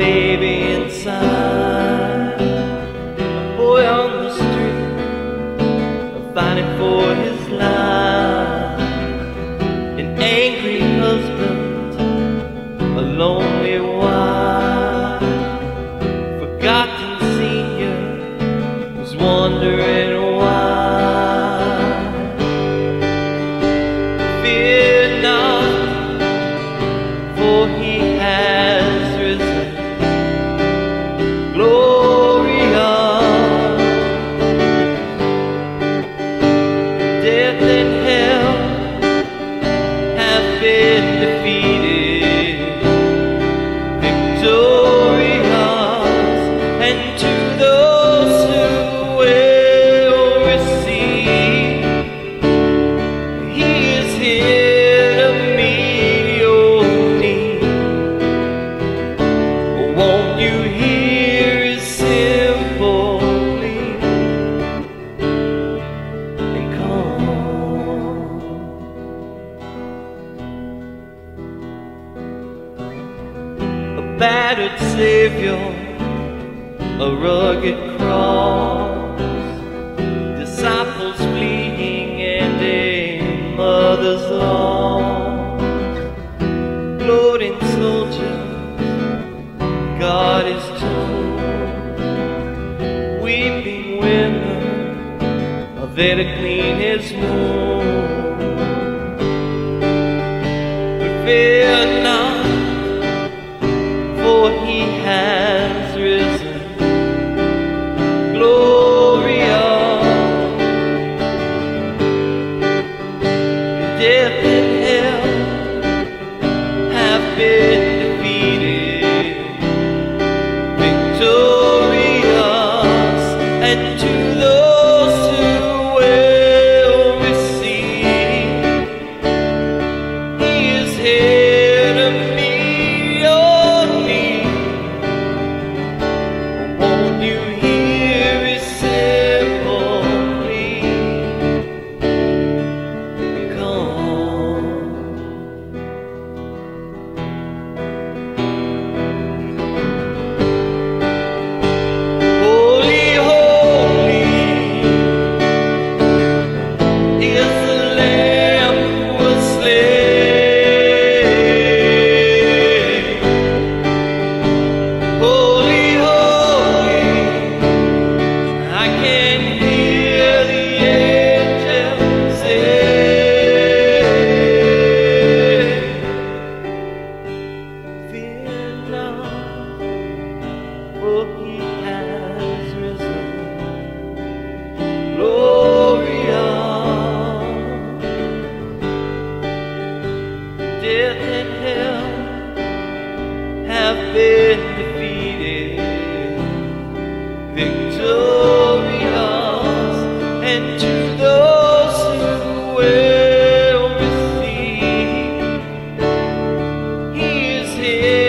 baby inside. A boy on the street, fighting for his life. An angry husband, a lonely wife. Forgotten senior who's wondering why. Fear not, for he battered Savior, a rugged cross, disciples fleeing and a mother's lost, floating soldiers, God is tomb, weeping women, are there to clean his. But fear not, ter death and hell have been defeated. Victorious and to those who will receive, He is here.